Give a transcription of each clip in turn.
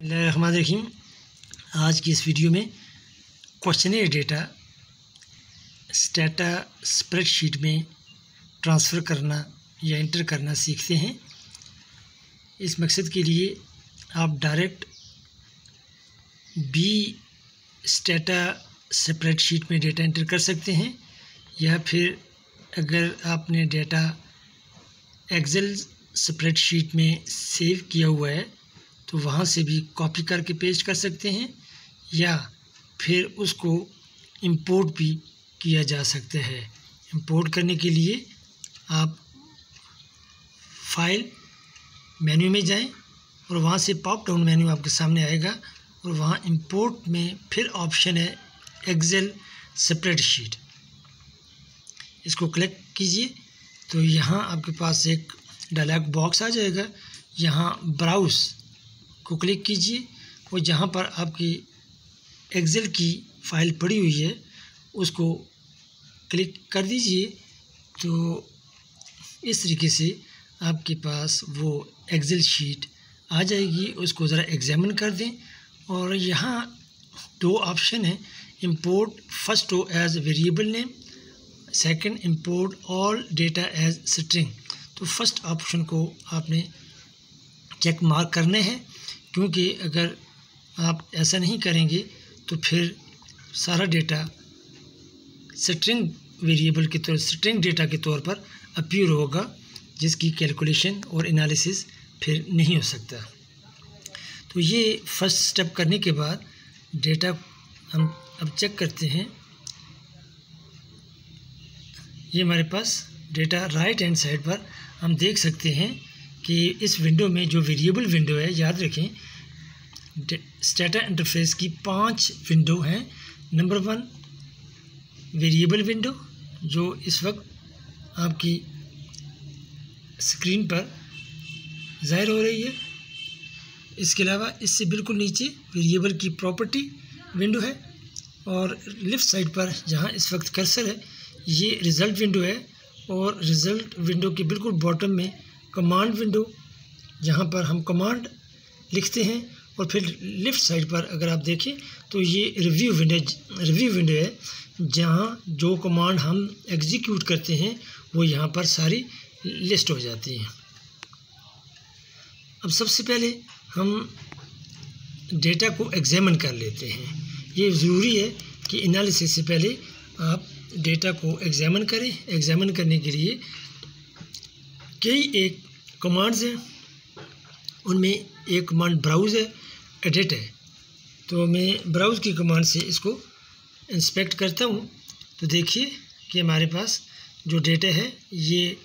रहीम आज की इस वीडियो में क्वेश्चन डेटा स्टेटा स्प्रेडशीट में ट्रांसफ़र करना या इंटर करना सीखते हैं। इस मकसद के लिए आप डायरेक्ट बी स्टेटा स्प्रेडशीट में डेटा इंटर कर सकते हैं, या फिर अगर आपने डेटा एक्सेल स्प्रेडशीट में सेव किया हुआ है तो वहाँ से भी कॉपी करके पेस्ट कर सकते हैं, या फिर उसको इंपोर्ट भी किया जा सकता है। इंपोर्ट करने के लिए आप फ़ाइल मेन्यू में जाएँ और वहाँ से पॉप डाउन मेन्यू आपके सामने आएगा और वहाँ इंपोर्ट में फिर ऑप्शन है एक्सेल स्प्रेडशीट इसको क्लिक कीजिए तो यहाँ आपके पास एक डायलॉग बॉक्स आ जाएगा। यहाँ ब्राउज़ को क्लिक कीजिए और जहाँ पर आपकी एक्सेल की फ़ाइल पड़ी हुई है, उसको क्लिक कर दीजिए। तो इस तरीके से आपके पास वो एक्सेल शीट आ जाएगी। उसको ज़रा एग्जामिन कर दें और यहाँ दो ऑप्शन हैं। Import first row as variable name second import all data as string तो फ़र्स्ट ऑप्शन को आपने चेक मार्क करने हैं। क्योंकि अगर आप ऐसा नहीं करेंगे तो फिर सारा डेटा स्ट्रिंग वेरिएबल के तौर स्ट्रिंग डेटा के तौर पर अपीयर होगा, जिसकी कैलकुलेशन और एनालिसिस फिर नहीं हो सकता। तो ये फ़र्स्ट स्टेप करने के बाद डेटा हम अब चेक करते हैं। ये हमारे पास डेटा राइट हैंड साइड पर हम देख सकते हैं कि इस विंडो में जो वेरिएबल विंडो है, याद रखें स्टेटा इंटरफेस की पाँच विंडो हैं। नंबर वन वेरिएबल विंडो जो इस वक्त आपकी स्क्रीन पर ज़ाहिर हो रही है। इसके अलावा इससे बिल्कुल नीचे वेरिएबल की प्रॉपर्टी विंडो है और लेफ़्ट साइड पर जहाँ इस वक्त कर्सर है, ये रिज़ल्ट विंडो है और रिज़ल्ट विंडो के बिल्कुल बॉटम में कमांड विंडो जहाँ पर हम कमांड लिखते हैं, और फिर लेफ़्ट साइड पर अगर आप देखें तो ये रिव्यू विंडो रिव्यू विंडो है, जहाँ जो कमांड हम एग्जीक्यूट करते हैं, वो यहाँ पर सारी लिस्ट हो जाती हैं। अब सबसे पहले हम डेटा को एग्जामिन कर लेते हैं। ये ज़रूरी है कि एनालिसिस से पहले आप डेटा को एग्जामिन करें। एग्जामिन करने के लिए कई एक कमांड्स हैं। उनमें एक कमांड ब्राउज़ है एडिट है। तो मैं ब्राउज़ की कमांड से इसको इंस्पेक्ट करता हूँ। तो देखिए कि हमारे पास जो डेटा है, ये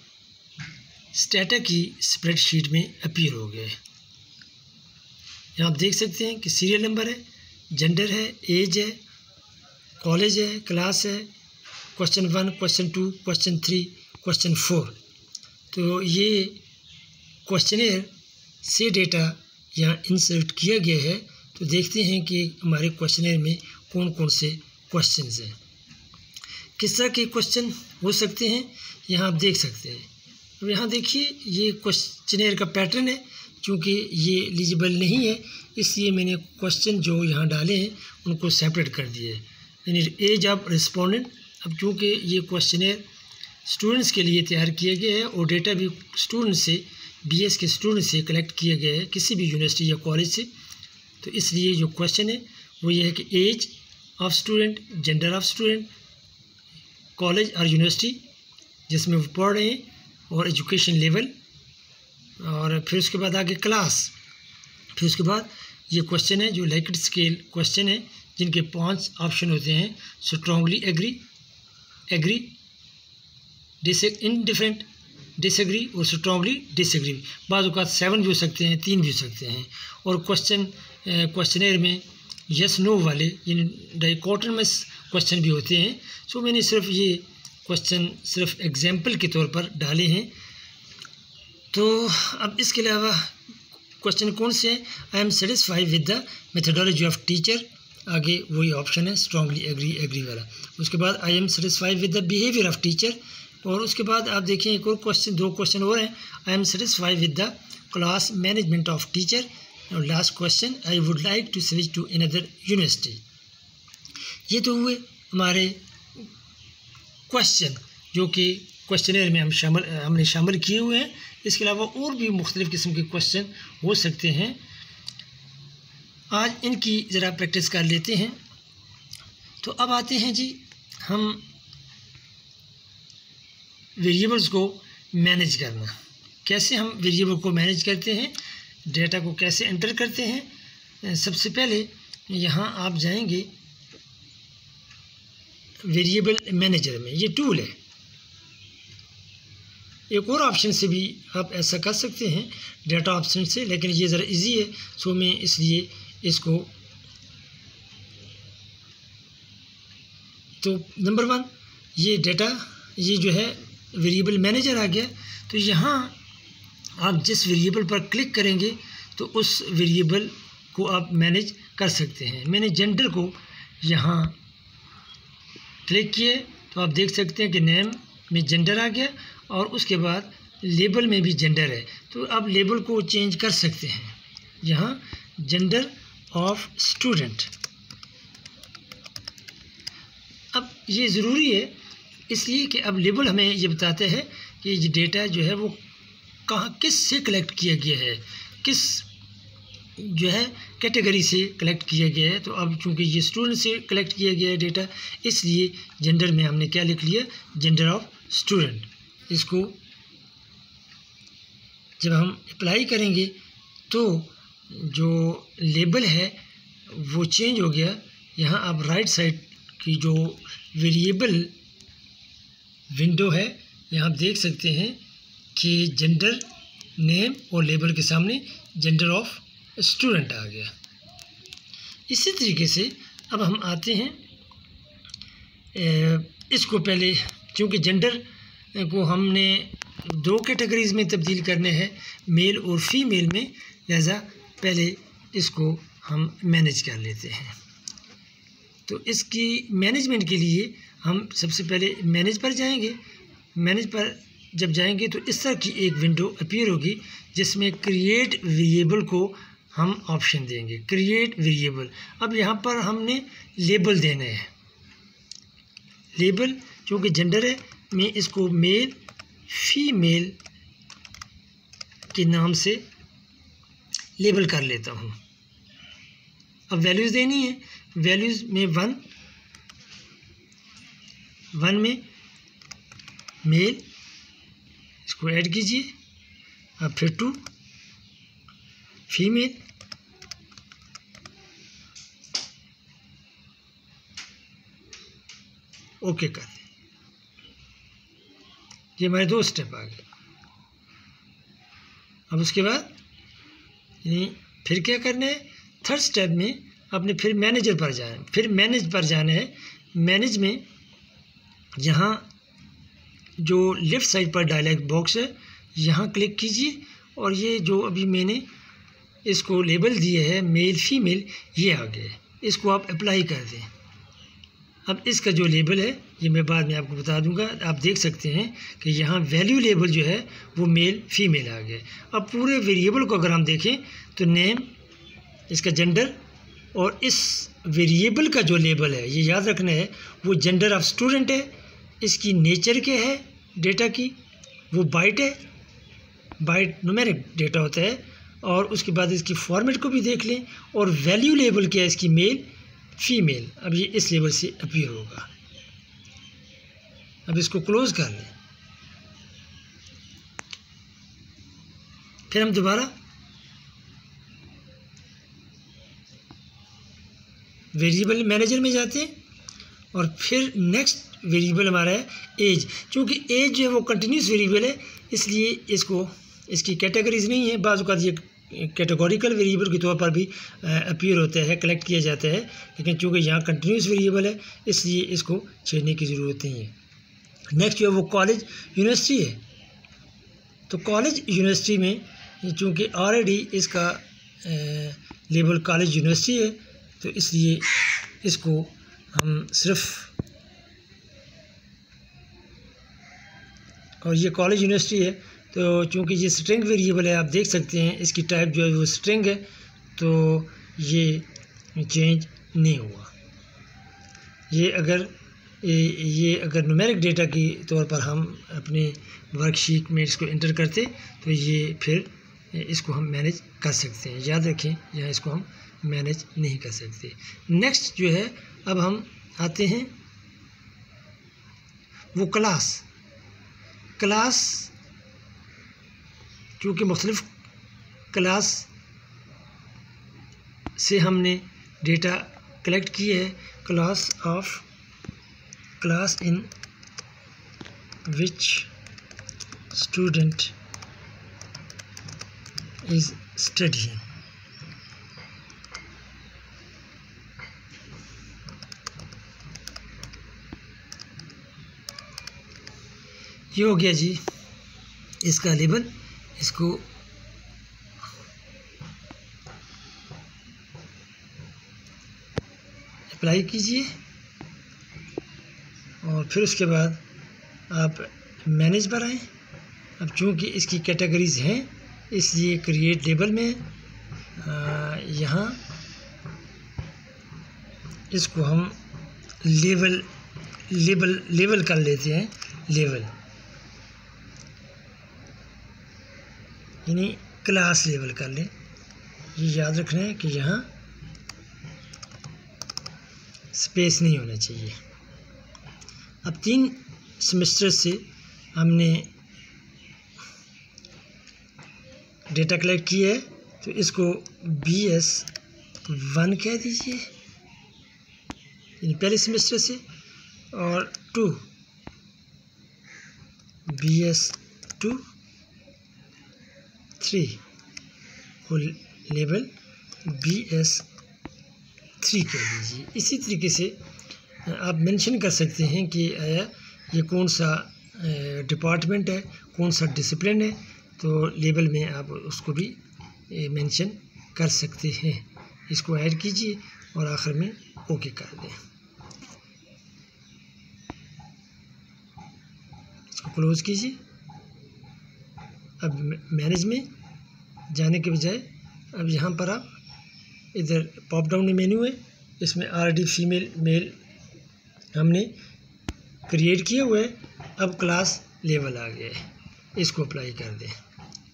स्टेटा की स्प्रेडशीट में अपीयर हो गया है। यहाँ आप देख सकते हैं कि सीरियल नंबर है जेंडर है एज है कॉलेज है क्लास है question one question two question three question four तो ये क्वेश्चनर से डेटा यहाँ इंसर्ट किया गया है। तो देखते हैं कि हमारे क्वेश्चनर में कौन कौन से क्वेश्चन हैं। किस तरह के क्वेश्चन हो सकते हैं, यहाँ आप देख सकते हैं। अब यहाँ देखिए, ये क्वेश्चनर का पैटर्न है, क्योंकि ये एलिजिबल नहीं है, इसलिए मैंने क्वेश्चन जो यहाँ डाले हैं, उनको सेपरेट कर दिए है। यानी एज ऑफ़ रिस्पोंडेंट अब चूँकि ये क्वेश्चनर स्टूडेंट्स के लिए तैयार किए गए हैं और डेटा भी स्टूडेंट से बीएस के स्टूडेंट से कलेक्ट किए गए हैं किसी भी यूनिवर्सिटी या कॉलेज से। तो इसलिए जो क्वेश्चन है, वो ये है कि age of student gender of student college और यूनिवर्सिटी जिसमें वो पढ़ रहे हैं और एजुकेशन लेवल और फिर उसके बाद आगे क्लास फिर उसके बाद ये क्वेश्चन है, जो लाइकड स्केल क्वेश्चन है, जिनके पाँच ऑप्शन होते हैं। Strongly agree agree dis different disagree और स्ट्रांगली डिसग्री बाद अवत सेवन भी हो सकते हैं, तीन भी हो सकते हैं। और क्वेश्चन क्वेश्चनर में यस नो वाले, यानी डाइकोटनमस क्वेश्चन भी होते हैं। सो मैंने सिर्फ़ ये क्वेश्चन सिर्फ़ एग्ज़ाम्पल के तौर पर डाले हैं। तो अब इसके अलावा क्वेश्चन कौन से हैं? I am satisfied with the methodology of teacher आगे वही ऑप्शन है स्ट्रांगली एग्री एग्री वाला। उसके बाद I am satisfied with the behaviour of teacher और उसके बाद आप देखिए, एक और क्वेश्चन दो क्वेश्चन और हैं। I am satisfied with the class management of teacher और last question I would like to switch to another university ये तो हुए हमारे क्वेश्चन जो कि क्वेश्चनर में हम शामिल, हमने शामिल किए हुए हैं। इसके अलावा और भी मुख्तलिफ़ किस्म के क्वेश्चन हो सकते हैं। आज इनकी ज़रा प्रैक्टिस कर लेते हैं। तो अब आते हैं जी, हम वेरिएबल्स को मैनेज करना। कैसे हम वेरिएबल को मैनेज करते हैं? डेटा को कैसे एंटर करते हैं? सबसे पहले यहाँ आप जाएँगे वेरिएबल मैनेजर में। ये टूल है। एक और ऑप्शन से भी आप ऐसा कर सकते हैं डेटा ऑप्शन से, लेकिन ये ज़रा इजी है सो मैं इसलिए इसको तो नंबर वन ये डेटा ये जो है वेरिएबल मैनेजर आ गया तो यहाँ आप जिस वेरिएबल पर क्लिक करेंगे तो उस वेरिएबल को आप मैनेज कर सकते हैं। मैंने जेंडर को यहाँ क्लिक किए तो आप देख सकते हैं कि नेम में जेंडर आ गया और उसके बाद लेबल में भी जेंडर है। तो आप लेबल को चेंज कर सकते हैं। यहाँ जेंडर ऑफ़ स्टूडेंट अब ये ज़रूरी है इसलिए कि अब लेबल हमें ये बताते हैं कि ये डेटा जो है वो कहाँ, किस से कलेक्ट किया गया है, किस जो है कैटेगरी से कलेक्ट किया गया है। तो अब चूँकि ये स्टूडेंट से कलेक्ट किया गया है डेटा इसलिए जेंडर में हमने क्या लिख लिया? जेंडर ऑफ़ स्टूडेंट इसको जब हम अप्लाई करेंगे तो जो लेबल है वो चेंज हो गया। यहाँ आप राइट साइड की जो वेरिएबल विंडो है। यहाँ आप देख सकते हैं कि जेंडर नेम और लेबल के सामने जेंडर ऑफ़ स्टूडेंट आ गया। इसी तरीके से अब हम आते हैं। इसको पहले, क्योंकि जेंडर को हमने दो कैटेगरीज में तब्दील करने हैं मेल और फीमेल में, लिहाजा पहले इसको हम मैनेज कर लेते हैं। तो इसकी मैनेजमेंट के लिए हम सबसे पहले मैनेज पर जाएँगे। मैनेज पर जब जाएँगे तो इस तरह की एक विंडो अपीयर होगी, जिसमें क्रिएट वेरिएबल को हम ऑप्शन देंगे। क्रिएट वेरिएबल अब यहाँ पर हमने लेबल देने हैं। लेबल चूँकि जेंडर है, मैं इसको मेल फीमेल के नाम से लेबल कर लेता हूँ। अब वैल्यूज़ देनी है। वैल्यूज़ में वन वन में मेल, इसको ऐड कीजिए, अब फिर टू फीमेल ओके कर दें ये हमारे दो स्टेप आ गए। अब उसके बाद, यानी फिर क्या करना है? थर्ड स्टेप में अपने फिर मैनेजर पर जाए फिर मैनेज पर जाना है। मैनेज में यहाँ जो लेफ़्ट साइड पर डायलॉग बॉक्स है, यहाँ क्लिक कीजिए और ये जो अभी मैंने इसको लेबल दिए है मेल फीमेल ये आ गए इसको आप अप्लाई कर दें। अब इसका जो लेबल है, ये मैं बाद में आपको बता दूँगा। आप देख सकते हैं कि यहाँ वैल्यू लेबल जो है, वो मेल फीमेल आ गया अब पूरे वेरिएबल को अगर हम देखें तो नेम इसका जेंडर और इस वेरिएबल का जो लेबल है, ये याद रखना है, वो जेंडर ऑफ़ स्टूडेंट है इसकी नेचर के है डेटा की? वो बाइट है। बाइट नुमेरिक डेटा होता है और उसके बाद इसकी फॉर्मेट को भी देख लें और वैल्यू लेबल क्या है इसकी मेल फीमेल अब ये इस लेवल से अपीयर होगा। अब इसको क्लोज कर लें। फिर हम दोबारा वेरिएबल मैनेजर में जाते हैं और फिर नेक्स्ट वेरिएबल हमारा है एज क्योंकि एज जो है वो कंटिन्यूस वेरिएबल है, इसलिए इसको, इसकी कैटेगरीज नहीं है। बाज़ ये कैटेगोरिकल वेरिएबल के तौर पर भी अपीयर होते हैं कलेक्ट किया जाता है। लेकिन चूँकि यहाँ कंटिन्यूस वेरिएबल है, इसलिए इसको छेड़ने की ज़रूरत नहीं है। नेक्स्ट जो है वो कॉलेज यूनिवर्सिटी है। तो कॉलेज यूनिवर्सिटी में, चूँकि ऑलरेडी इसका लेबल कॉलेज यूनिवर्सिटी है तो इसलिए इसको हम सिर्फ़ और ये कॉलेज यूनिवर्सिटी है तो चूँकि ये स्ट्रिंग वेरिएबल है, आप देख सकते हैं, इसकी टाइप जो है वो स्ट्रिंग है तो ये चेंज नहीं हुआ। ये अगर ये अगर नुमेरिक डेटा की तौर पर हम अपने वर्कशीट में इसको इंटर करते तो ये फिर इसको हम मैनेज कर सकते हैं। याद रखें, यहाँ इसको हम मैनेज नहीं कर सकते। नेक्स्ट जो है, अब हम आते हैं, वो क्लास क्लास, क्योंकि मुख्तलिफ़ क्लास से हमने डेटा कलेक्ट किए है। Class of, class in which student is studying ये हो गया जी इसका लेबल, इसको अप्लाई कीजिए और फिर उसके बाद आप मैनेज पर आएँ। अब चूँकि इसकी कैटेगरीज हैं, इसलिए क्रिएट लेबल में यहाँ इसको हम लेवल लेबल लेवल कर लेते हैं लेवल यानी क्लास लेवल कर लें। ये याद रखना है कि यहाँ स्पेस नहीं होना चाहिए। अब तीन सेमेस्टर से हमने डेटा कलेक्ट किया है तो इसको बी एस वन कह दीजिए। यानी पहले सेमेस्टर से और two B S two three को लेबल बी एस थ्री कर दीजिए। इसी तरीके से आप मेंशन कर सकते हैं कि आया ये कौन सा डिपार्टमेंट है, कौन सा डिसिप्लिन है तो लेबल में आप उसको भी मेंशन कर सकते हैं। इसको ऐड कीजिए और आखिर में ओके कर दें। इसको क्लोज़ कीजिए। अब मैनेज में जाने के बजाय, अब यहाँ पर आप इधर पॉप डाउन मेन्यू है, इसमें आर डी फीमेल मेल हमने क्रिएट किया हुआ है, अब क्लास लेवल आ गया है, इसको अप्लाई कर दें।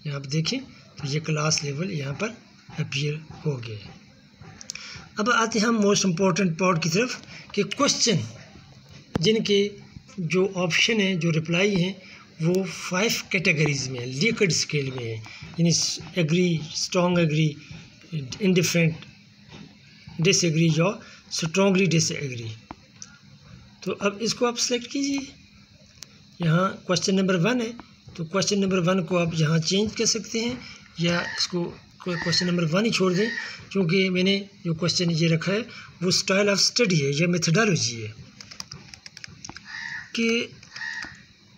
यहाँ आप देखें तो ये क्लास लेवल यहाँ पर अपीयर हो गया है। अब आते हैं हम मोस्ट इम्पोर्टेंट पार्ट की तरफ़, कि क्वेश्चन जिनके जो ऑप्शन हैं, जो रिप्लाई हैं वो फाइव कैटेगरीज में है लिकड स्केल में है यानी agree strong agree indifferent disagree या स्ट्रॉन्गली डिसएग्री तो अब इसको आप सेलेक्ट कीजिए। यहाँ क्वेश्चन नंबर वन है तो क्वेश्चन नंबर वन को आप यहाँ चेंज कर सकते हैं, या इसको क्वेश्चन नंबर वन ही छोड़ दें, क्योंकि मैंने जो क्वेश्चन ये रखा है, वो स्टाइल ऑफ़ स्टडी है, या मेथडोलॉजी है, कि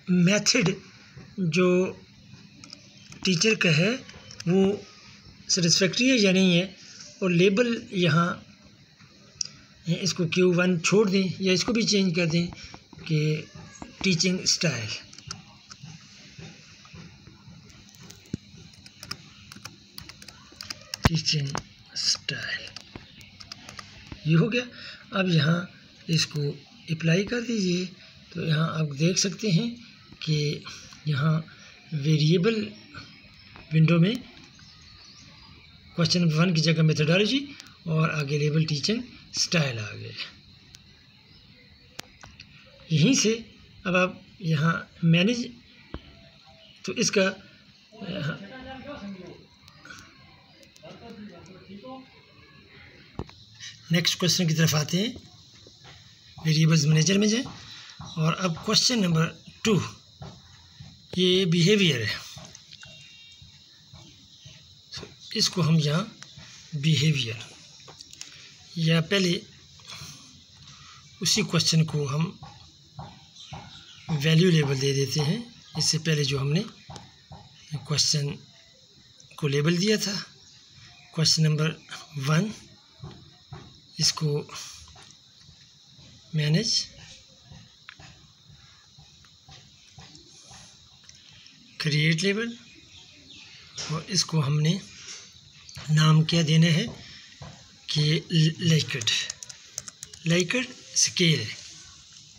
मेथड जो टीचर का है, वो सेटिस्फैक्ट्री है या नहीं है, और लेबल यहाँ इसको क्यू वन छोड़ दें या इसको भी चेंज कर दें कि टीचिंग स्टाइल टीचिंग स्टाइल ये हो गया। अब यहाँ इसको अप्लाई कर दीजिए। तो यहाँ आप देख सकते हैं कि यहाँ वेरिएबल विंडो में क्वेश्चन वन की जगह मेथडोलॉजी और आगे लेबल टीचिंग स्टाइल आ गए। यहीं से अब आप यहाँ मैनेज तो इसका नेक्स्ट क्वेश्चन की तरफ़ आते हैं। वेरिएबल्स मैनेजर में जाए और अब क्वेश्चन नंबर टू ये बिहेवियर है। इसको हम यहाँ बिहेवियर या पहले उसी क्वेश्चन को हम वैल्यू लेबल दे देते हैं। इससे पहले जो हमने क्वेश्चन को लेबल दिया था क्वेश्चन नंबर वन इसको मैनेज क्रिएट लेबल और इसको हमने नाम क्या देना है? कि लाइकड लाइकड स्केल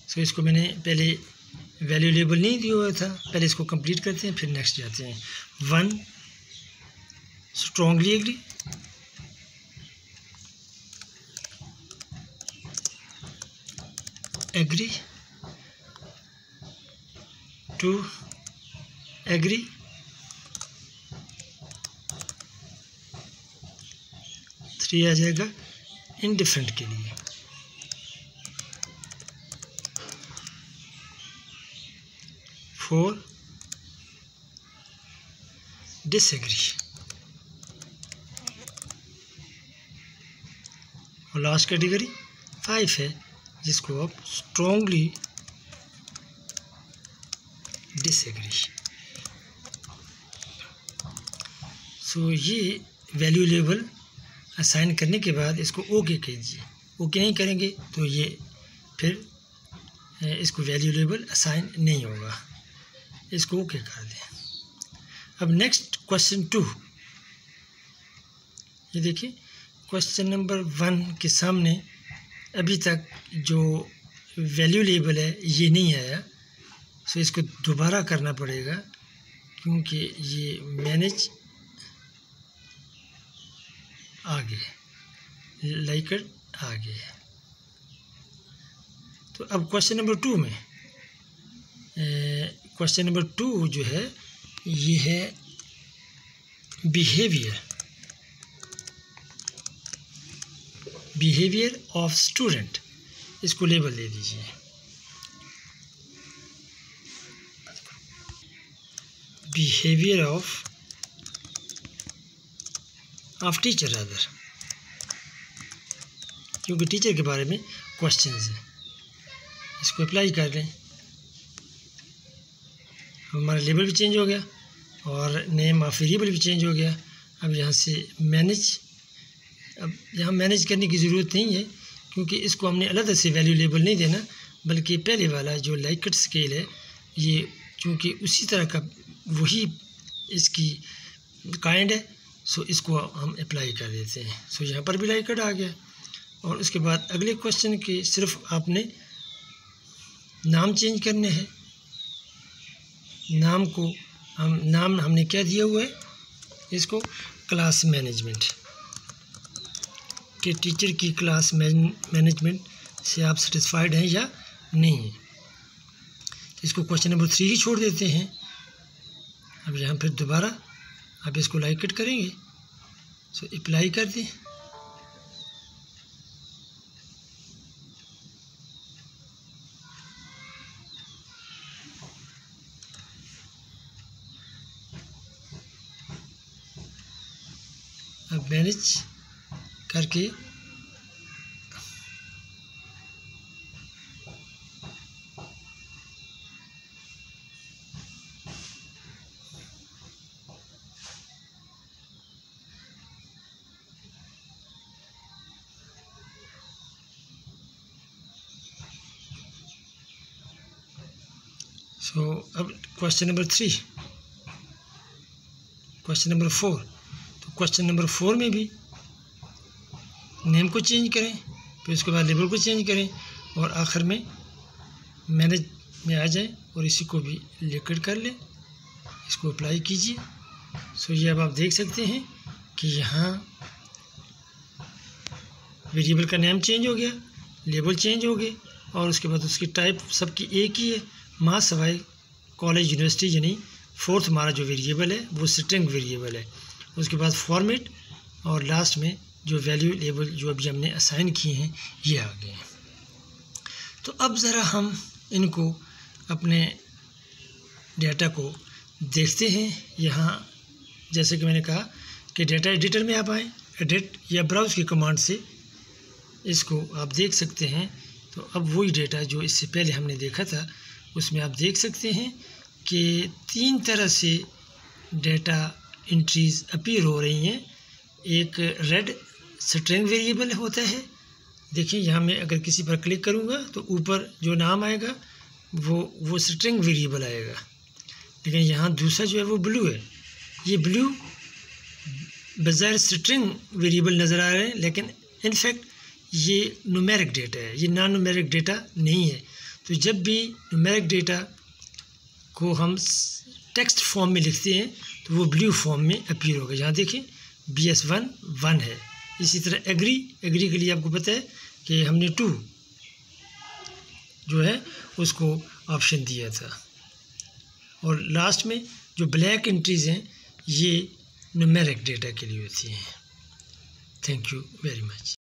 सो इसको मैंने पहले वैल्यू लेबल नहीं दिया हुआ था। पहले इसको कंप्लीट करते हैं, फिर नेक्स्ट जाते हैं। One strongly agree agree two agree three आ जाएगा इनडिफरेंट के लिए। फोर डिसएग्री और लास्ट कैटेगरी फाइव है, जिसको आप स्ट्रॉन्गली डिसएग्री सो ये वैल्यू लेवल असाइन करने के बाद इसको ओके कीजिए ओके नहीं करेंगे तो ये फिर इसको वैल्यू लेवल असाइन नहीं होगा। इसको ओके कर दें। अब नेक्स्ट क्वेश्चन टू ये देखिए क्वेश्चन नंबर वन के सामने अभी तक जो वैल्यू लेबल है, ये नहीं आया। सो इसको दोबारा करना पड़ेगा क्योंकि ये मैनेज आगे, लाइकर आगे तो अब क्वेश्चन नंबर टू में क्वेश्चन नंबर टू जो है, ये है बिहेवियर बिहेवियर ऑफ़ स्टूडेंट इसको लेबल दे दीजिए। Behaviour of of teacher other क्योंकि टीचर के बारे में क्वेश्चन है। इसको अप्लाई कर लें। हमारा लेबल भी चेंज हो गया और नेम ऑफ़ वेरिएबल भी चेंज हो गया। अब यहाँ से मैनेज अब यहाँ मैनेज करने की ज़रूरत नहीं है क्योंकि इसको हमने अलग से वैल्यू लेबल नहीं देना, बल्कि पहले वाला जो लाइकट स्केल है, ये चूँकि उसी तरह का वही इसकी काइंड है सो इसको हम अप्लाई कर देते हैं। सो यहाँ पर भी लाइकट आ गया। और उसके बाद अगले क्वेश्चन के सिर्फ़ आपने नाम चेंज करने हैं। नाम को हम, नाम हमने क्या दिया हुआ है? इसको क्लास मैनेजमेंट के टीचर की क्लास मैनेजमेंट से आप सेटिस्फाइड हैं या नहीं? है इसको क्वेश्चन नंबर थ्री ही छोड़ देते हैं। अब यहाँ फिर दोबारा आप इसको लाइक कट करेंगे सो अप्लाई कर दें। अब मैनेज करके सो अब question number three question number four तो क्वेश्चन नंबर फोर में भी नेम को चेंज करें, फिर उसके बाद लेबल को चेंज करें और आखिर में मैनेज में आ जाए और इसी को भी लिक्विड कर लें। इसको अप्लाई कीजिए। सो ये अब आप देख सकते हैं कि यहाँ वेरिएबल का नेम चेंज हो गया लेबल चेंज हो गए और उसके बाद उसकी टाइप सबकी एक ही है। माँ सवाई कॉलेज यूनिवर्सिटी यानी फोर्थ हमारा जो वेरिएबल है, वो स्ट्रिंग वेरिएबल है। उसके बाद फॉर्मेट और लास्ट में जो वैल्यू लेबल जो अभी हमने असाइन किए हैं, ये आ गए हैं। तो अब ज़रा हम इनको अपने डेटा को देखते हैं। यहाँ जैसे कि मैंने कहा कि डेटा एडिटर में आप आएँ एडिट या ब्राउज़ की कमांड से इसको आप देख सकते हैं। तो अब वही डेटा जो इससे पहले हमने देखा था उसमें आप देख सकते हैं कि तीन तरह से डेटा इंट्रीज अपीयर हो रही हैं। एक रेड स्ट्रिंग वेरिएबल होता है। देखिए, यहाँ मैं अगर किसी पर क्लिक करूँगा तो ऊपर जो नाम आएगा, वो वो स्ट्रिंग वेरिएबल आएगा। लेकिन यहाँ दूसरा जो है, वो ब्लू है। ये ब्लू बज़ाहिर स्ट्रिंग वेरिएबल नज़र आ रहे हैं, लेकिन इनफैक्ट ये नुमेरिक डेटा है। ये नॉन नुमेरिक डेटा नहीं है। तो जब भी नुमेरिक डेटा को हम टेक्स्ट फॉर्म में लिखते हैं तो वो ब्लू फॉर्म में अपीयर होगा। यहाँ देखें बी एस वन वन है। इसी तरह एग्री एग्री के लिए आपको पता है कि हमने टू जो है, उसको ऑप्शन दिया था। और लास्ट में जो ब्लैक एंट्रीज़ हैं, ये नुमेरिक डेटा के लिए होती हैं। Thank you very much